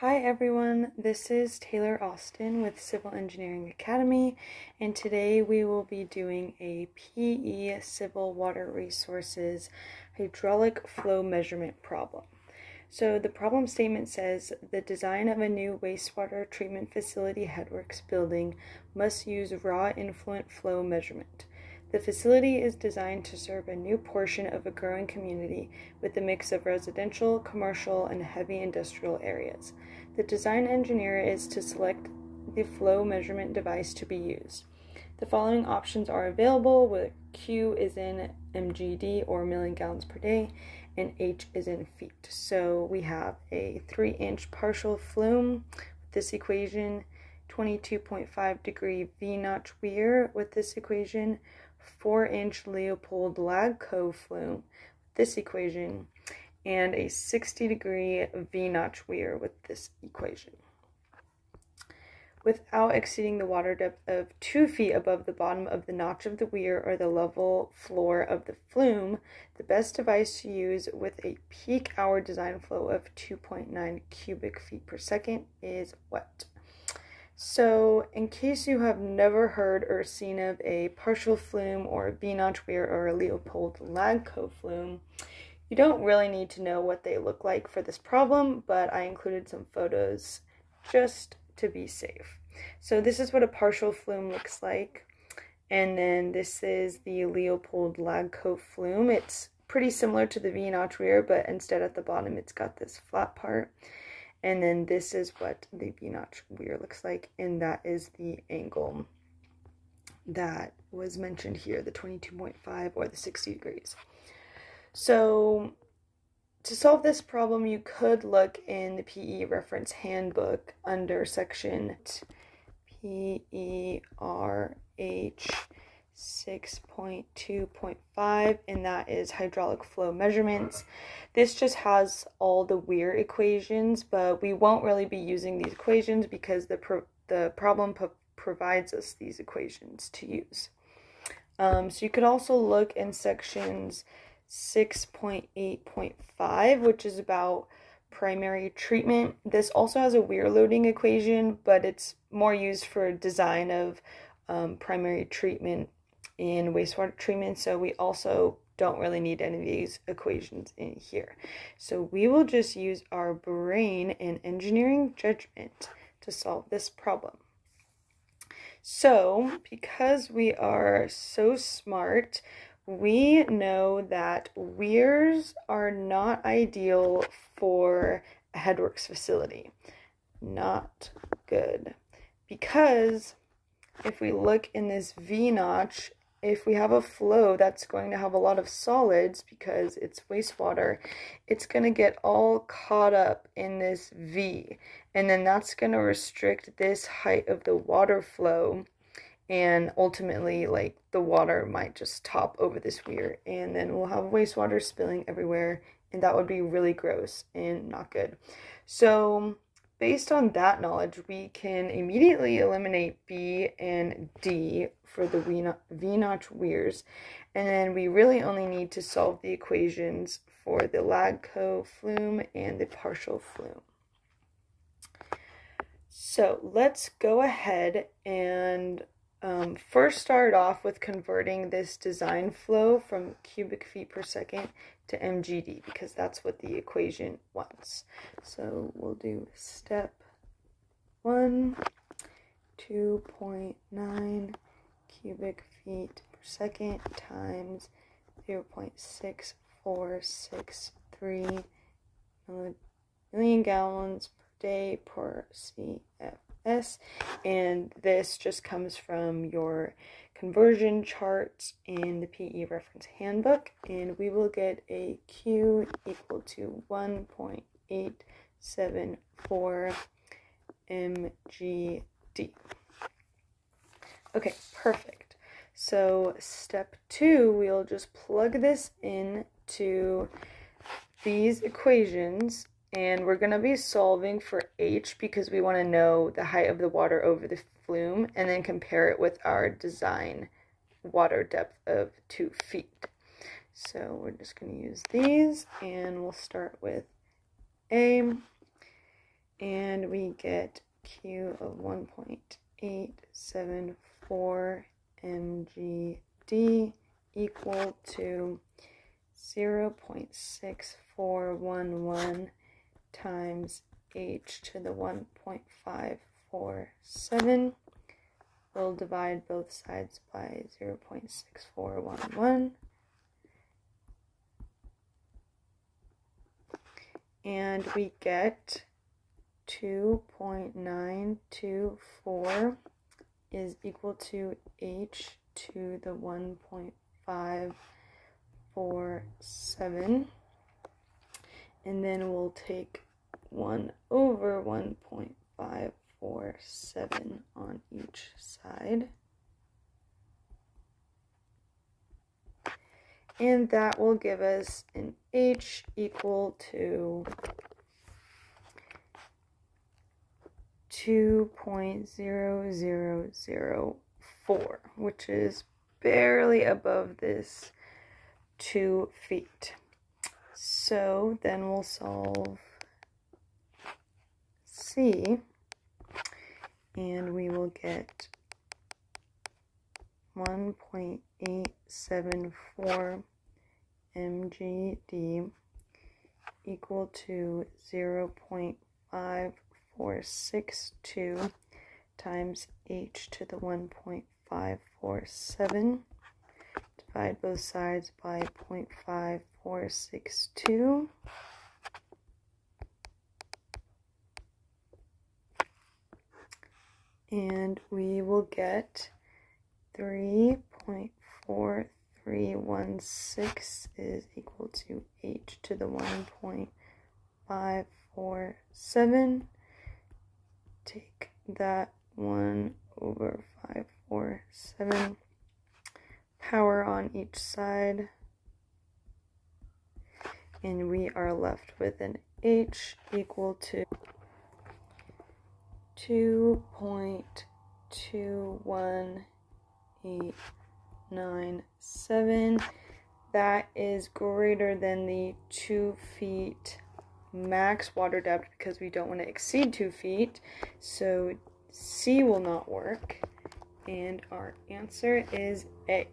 Hi everyone, this is Taylor Austin with Civil Engineering Academy, and today we will be doing a PE Civil Water Resources hydraulic flow measurement problem. So the problem statement says the design of a new wastewater treatment facility headworks building must use raw influent flow measurement. The facility is designed to serve a new portion of a growing community with a mix of residential, commercial, and heavy industrial areas. The design engineer is to select the flow measurement device to be used. The following options are available where Q is in MGD or million gallons per day and H is in feet. So we have a 3 inch Parshall flume with this equation, 22.5 degree V notch weir with this equation, 4 inch Leopold Lagco flume with this equation, and a 60 degree V notch weir with this equation. Without exceeding the water depth of 2 feet above the bottom of the notch of the weir or the level floor of the flume, the best device to use with a peak hour design flow of 2.9 cubic feet per second is what? So, in case you have never heard or seen of a Parshall flume or a V-notch weir or a Leopold Lagco flume, you don't really need to know what they look like for this problem, but I included some photos just to be safe. So this is what a Parshall flume looks like. And then this is the Leopold Lagco flume. It's pretty similar to the V-notch weir, but instead at the bottom it's got this flat part. And then this is what the V-notch weir looks like, and that is the angle that was mentioned here, the 22.5 or the 60 degrees. So to solve this problem, you could look in the PE reference handbook under section PERH 6.2.5 and that is hydraulic flow measurements. This just has all the weir equations, but we won't really be using these equations because the, pro the problem provides us these equations to use. Um, so you could also look in sections 6.8.5, which is about primary treatment. This also has a weir loading equation, but it's more used for design of um, primary treatment in wastewater treatment, so we also don't really need any of these equations in here. So we will just use our brain and engineering judgment to solve this problem. So, because we are so smart, we know that weirs are not ideal for a headworks facility. Not good. Because if we look in this V notch, if we have a flow that's going to have a lot of solids because it's wastewater, it's going to get all caught up in this V. And then that's going to restrict this height of the water flow. And ultimately, like the water might just top over this weir, and then we'll have wastewater spilling everywhere, and that would be really gross and not good. So, Based on that knowledge, we can immediately eliminate B and D for the V-notch weirs, and then we really only need to solve the equations for the Lagco flume and the Parshall flume. So let's go ahead and um, first start off with converting this design flow from cubic feet per second to MGD because that's what the equation wants. So we'll do step one, 2.9 cubic feet per second times 0 0.6463 million gallons per day per CF S, and this just comes from your conversion chart in the PE reference handbook, and we will get a Q equal to 1.874 mgd. Okay, perfect. So step two, we'll just plug this in to these equations and we're going to be solving for h because we want to know the height of the water over the flume and then compare it with our design water depth of 2 feet. So we're just going to use these and we'll start with A and we get Q of 1.874 mgd equal to 0.6411 times h to the 1.547. We'll divide both sides by 0.6411. And we get 2.924 is equal to h to the 1.547. And then we'll take 1 over 1.547 on each side. And that will give us an H equal to 2.0004, which is barely above this 2 feet. So then we'll solve C, and we will get 1.874 mgd equal to 0.5462 times h to the 1.547. Divide both sides by 0.5462. And we will get 3.4316 is equal to h to the 1.547. Take that 1 over 547 power on each side. And we are left with an h equal to 2.2187. That is greater than the 2 feet max water depth because we don't want to exceed 2 feet. So C will not work. And our answer is A.